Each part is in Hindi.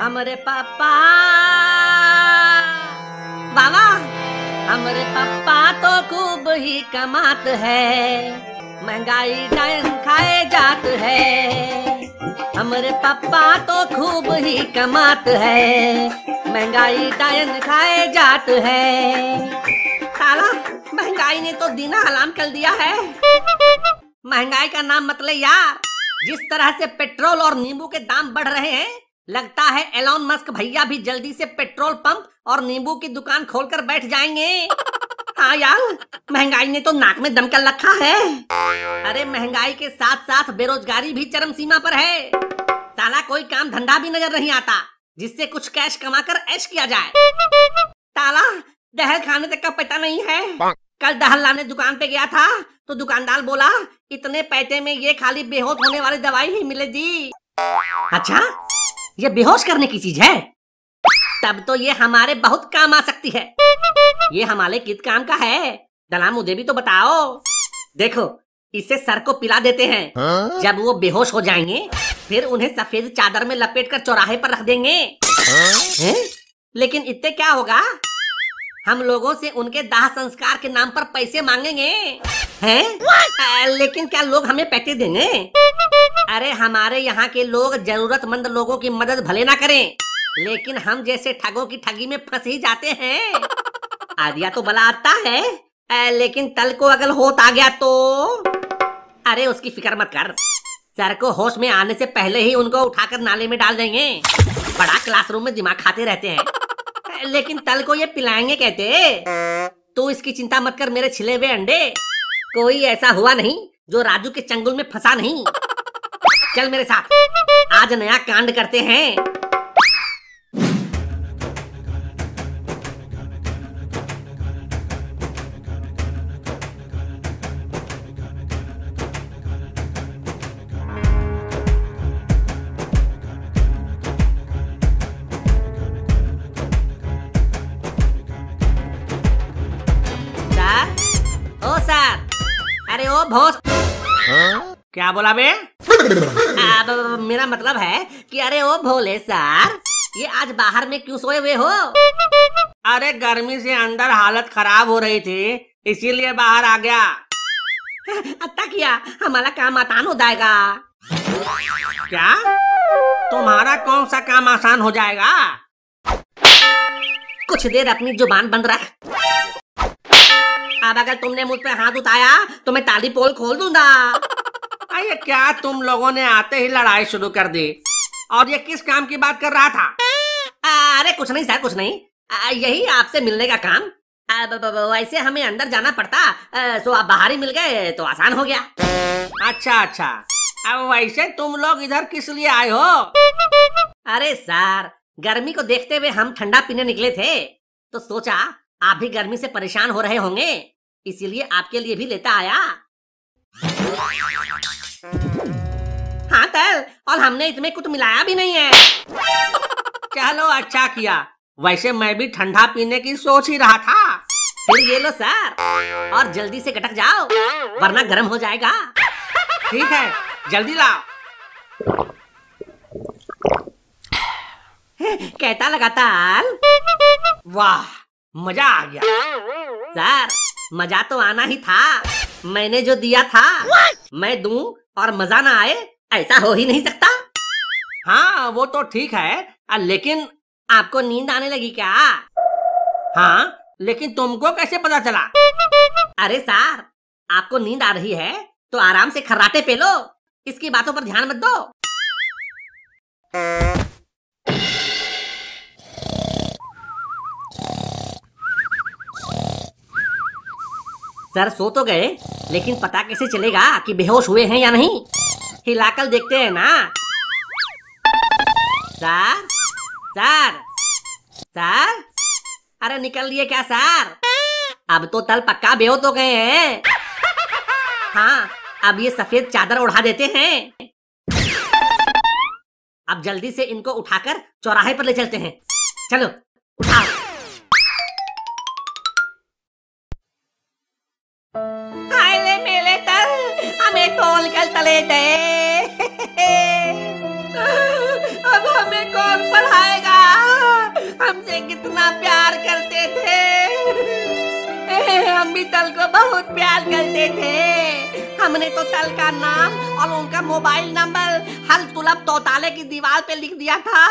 हमरे पापा। बाबा हमरे पापा तो खूब ही कमात है। महँगाई डायन खाए जात है। हमरे पापा तो खूब ही कमात है। महँगाई डायन खाए जात है। साला महँगाई ने तो दीना हलाम कर दिया है। महँगाई का नाम मतलब यार। जिस तरह से पेट्रोल और नींबू के दाम बढ़ रहे हैं लगता है एलॉन मस्क भैया भी जल्दी से पेट्रोल पंप और नींबू की दुकान खोलकर बैठ जाएँगे। हाँ यार महँगाई ने तो नाक में दम कर रखा है। अरे महँगाई के साथ साथ बेरोजगारी भी चरम सीमा पर है। साला कोई काम धंधा भी नज़र नहीं आता जिससे कुछ कैश कमाकर ऐश किया जाए। ताला दहल खाने तक का पता नहीं है। कल दहल लाने दुकान पे गया था तो दुकानदार बोला इतने पैसे में ये खाली बेहोश होने वाली दवाई ही मिलेगी। अच्छा ये बेहोश करने की चीज़ है। तब तो ये हमारे बहुत काम आ सकती है। ये हमारे कित काम का है। दला मुझे भी तो बताओ। देखो इसे सर को पिला देते हैं। हा? जब वो बेहोश हो जाएँगे फिर उन्हें सफ़ेद चादर में लपेट कर चौराहे पर रख देंगे। हैं? लेकिन इतने क्या होगा? हम लोगों से उनके दाह संस्कार के नाम पर पैसे मांगेंगे। हैं? लेकिन क्या लोग हमें पैसे देंगे? अरे हमारे यहाँ के लोग जरूरतमंद लोगों की मदद भले ना करें लेकिन हम जैसे ठगों की ठगी में फंस ही जाते हैं। आदिया तो भला आता है आ, लेकिन तल को अगर होत आ गया तो? अरे उसकी फ़िक्र मत कर। सर को होश में आने से पहले ही उनको उठाकर नाले में डाल देंगे। बड़ा क्लासरूम में दिमाग खाते रहते हैं। लेकिन तल को ये पिलाएँगे कहते तू इसकी चिंता मत कर मेरे छिले हुए अंडे। कोई ऐसा हुआ नहीं जो राजू के चंगुल में फंसा नहीं। चल मेरे साथ। आज नया कांड करते हैं। सर? ओ सर। अरे ओ भोस क्या बोला बे? अब मेरा मतलब है कि अरे ओ भोले सर ये आज बाहर में क्यों सोए हुए हो? अरे गर्मी से अंदर हालत खराब हो रही थी इसीलिए बाहर आ गया। अत्ता किया हमारा काम आसान हो जाएगा। क्या? तुम्हारा कौन सा काम आसान हो जाएगा? कुछ देर अपनी ज़ुबान बंद रख। अब अगर तुमने मुझ पे हाथ उठाया तो मैं ताली पोल खोल दूँगा। अरे क्या तुम लोगों ने आते ही लड़ाई शुरू कर दी? और ये किस काम की बात कर रहा था? अरे कुछ नहीं सर कुछ नहीं। आ, यही आपसे मिलने का काम। वैसे हमें अंदर जाना पड़ता। आ, सो आप बाहर ही मिल गए तो आसान हो गया। अच्छा अच्छा। अब वैसे तुम लोग इधर किस लिए आए हो? अरे सर गर्मी को देखते हुए हम ठंडा पीने निकले थे। तो सोचा आप भी गर्मी से परेशान हो रहे होंगे इसीलिए आपके लिए भी लेता आया। हाँ तल और हमने इसमें कुछ मिलाया भी नहीं है। चलो अच्छा किया। वैसे मैं भी ठंडा पीने की सोच ही रहा था। फिर ये लो सर और जल्दी से गटक जाओ वरना गर्म हो जाएगा। ठीक है जल्दी लाओ। कहता लगातार वाह मज़ा आ गया। सर मज़ा तो आना ही था। मैंने जो दिया था मैं दूँ और मज़ा ना आए ऐसा हो ही नहीं सकता। हाँ वो तो ठीक है लेकिन आपको नींद आने लगी क्या? हाँ लेकिन तुमको कैसे पता चला? अरे सर आपको नींद आ रही है तो आराम से खर्राटे पे लो। इसकी बातों पर ध्यान मत दो। सर सो तो गए। लेकिन पता कैसे चलेगा कि बेहोश हुए हैं या नहीं? हिलाकर देखते हैं ना। Sir sir sir. अरे, निकल लिए क्या, सर? अब तो तल पक्का बेहोश हो गए हैं। हाँ अब ये सफ़ेद चादर उड़ा देते हैं। अब जल्दी से इनको उठाकर चौराहे पर ले चलते हैं। चलो, उठाओ। तोल कर तले दे। अब हमें कौन पढ़ाएगा? हमसे कितना प्यार करते थे। हम भी तल को बहुत प्यार करते थे। हमने तो तल का नाम और उनका मोबाइल नंबर हल तुलब तोताले की दीवार पे लिख दिया था।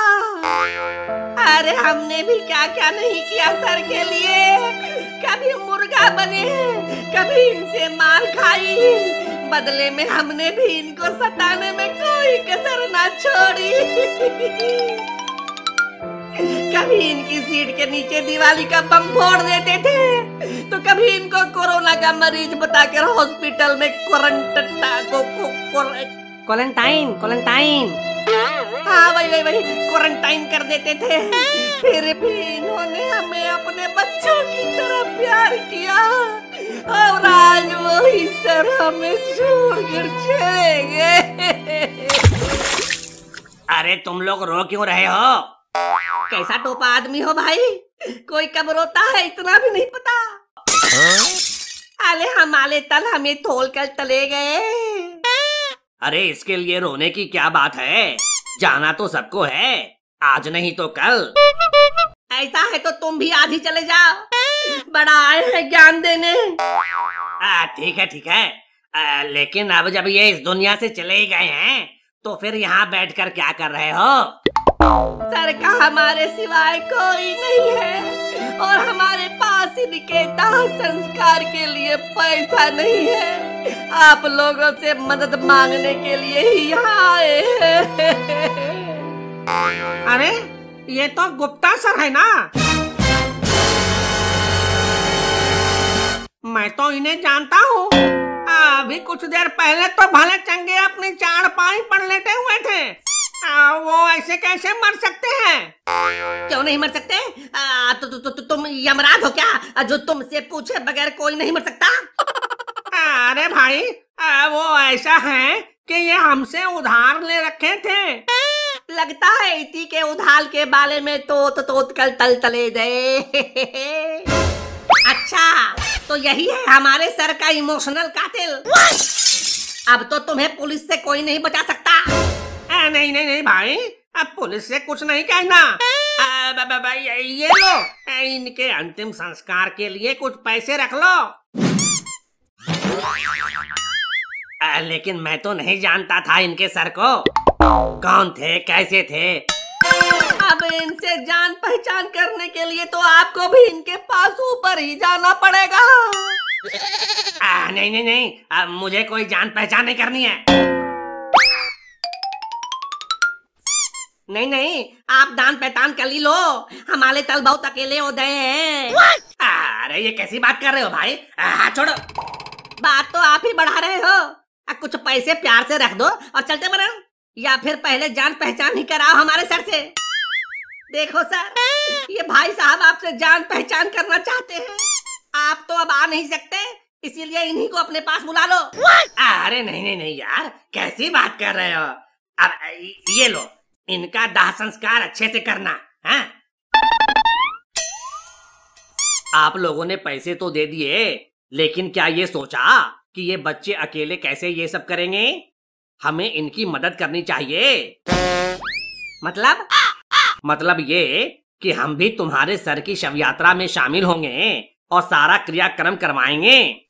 अरे हमने भी क्या क्या नहीं किया सर के लिए। कभी मुर्गा बने, कभी इनसे मार खाई। बदले में हमने भी इनको सताने में कोई कसर ना छोड़ी। कभी इनकी सीट के नीचे दिवाली का बम फोड़ देते थे तो कभी इनको कोरोना का मरीज़ बताकर हॉस्पिटल में क्वारंटाइन क्वारंटाइन। हाँ वही वही वही क्वारंटाइन कर देते थे। फिर भी इन्होंने हमें अपने बच्चों की तरह प्यार किया। और आज वही सर हमें छोड़कर चले गए अरे तुम लोग रो क्यों रहे हो? कैसा टोपा आदमी हो भाई? कोई कब रोता है इतना भी नहीं पता। अरे हमारे तल हमें थोल कर तले गए। अरे इसके लिए रोने की क्या बात है? जाना तो सबको है आज नहीं तो कल। ऐसा है तो तुम भी आज ही चले जाओ। बड़ा आए हैं ज्ञान देने। ठीक है ठीक है। आ, लेकिन अब जब ये इस दुनिया से चले ही गए हैं तो फिर यहाँ बैठकर क्या कर रहे हो? सर का हमारे सिवाय कोई नहीं है और हमारे पास इनके दाह संस्कार के लिए पैसा नहीं है। आप लोगों से मदद मांगने के लिए ही यहाँ आए हैं। अरे ये तो गुप्ता सर है ना? मैं तो इन्हें जानता हूँ। अभी कुछ देर पहले तो भले चंगे अपनी चार पाई पर लेटे हुए थे। आ, वो ऐसे कैसे मर सकते हैं? क्यों नहीं मर सकते? आ, तो, तो, तो, तो तुम यमराज हो क्या? जो तुमसे पूछे बगैर कोई नहीं मर सकता? अरे भाई आ, वो ऐसा है कि ये हमसे उधार ले रखे थे। लगता है इति के उधार के बारे में तो तो, तो कल तल तले गए अच्छा तो यही है हमारे सर का इमोशनल कातिल। अब तो तुम्हें पुलिस से कोई नहीं बचा सकता। आ, नहीं नहीं नहीं भाई अब पुलिस से कुछ नहीं कहना। भाई ये लो इनके अंतिम संस्कार के लिए कुछ पैसे रख लो। आ, लेकिन मैं तो नहीं जानता था इनके सर को। कौन थे कैसे थे? अब इनसे जान पहचान करने के लिए तो आपको भी इनके पास ऊपर ही जाना पड़ेगा। आ, नहीं नहीं नहीं आ, मुझे कोई जान पहचान नहीं करनी है। नहीं नहीं आप दान पहचान कर ली लो। हमारे तल बहुत अकेले हो। गए हैं अरे ये कैसी बात कर रहे हो भाई? हाँ छोड़ो। बात तो आप ही बढ़ा रहे हो। आ, कुछ पैसे प्यार से रख दो और चलते मरो या फिर पहले जान पहचान ही कराओ हमारे सर से। देखो सर ये भाई साहब आपसे जान पहचान करना चाहते हैं। आप तो अब आ नहीं सकते इसीलिए इन्हीं को अपने पास बुला लो। अरे नहीं नहीं नहीं यार कैसी बात कर रहे हो? अब ये लो इनका दाह संस्कार अच्छे से करना है? आप लोगों ने पैसे तो दे दिए लेकिन क्या ये सोचा कि ये बच्चे अकेले कैसे ये सब करेंगे? हमें इनकी मदद करनी चाहिए। मतलब? मतलब ये कि हम भी तुम्हारे सर की शव यात्रा में शामिल होंगे और सारा क्रियाक्रम करवाएँगे।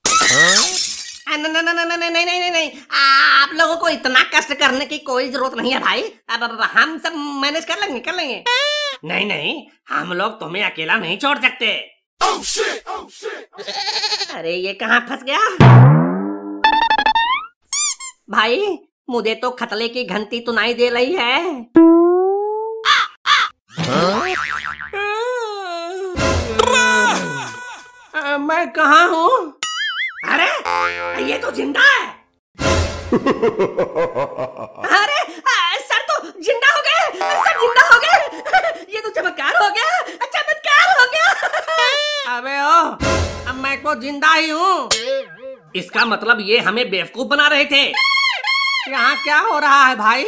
नहीं नहीं नहीं नहीं नहीं आप लोगों को इतना कष्ट करने की कोई ज़रूरत नहीं है भाई। अब, अब हम सब मैनेज कर लेंगे कर लेंगे। नहीं नहीं हम लोग तुम्हें अकेला नहीं छोड़ सकते। Oh shit, oh shit. अरे ये कहाँ फंस गया? भाई मुझे तो खतले की घंटी तो नहीं दे रही है। मैं कहा हूँ? अरे, ये तो ज़िंदा है। अरे सर तो ज़िंदा हो गए। सर ज़िंदा हो गए। ये तो चमत्कार हो गया। चमत्कार हो गया। अबे, ओ, अब मैं तो ज़िंदा ही हूँ। इसका मतलब ये हमें बेवकूफ़ बना रहे थे। यहाँ क्या हो रहा है, भाई?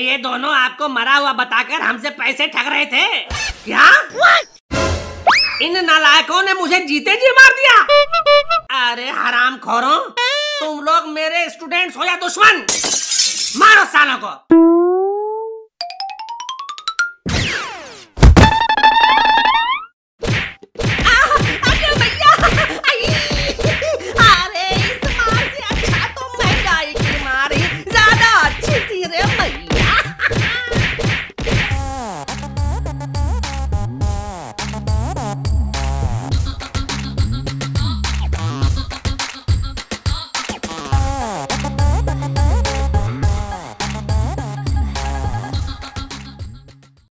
ये दोनों आपको मरा हुआ बताकर हमसे पैसे ठग रहे थे। क्या? इन नलायकों ने मुझे जीते जी मार दिया। अरे हराम खोरों, तुम लोग मेरे स्टूडेंट्स हो या दुश्मन? मारो सालों को।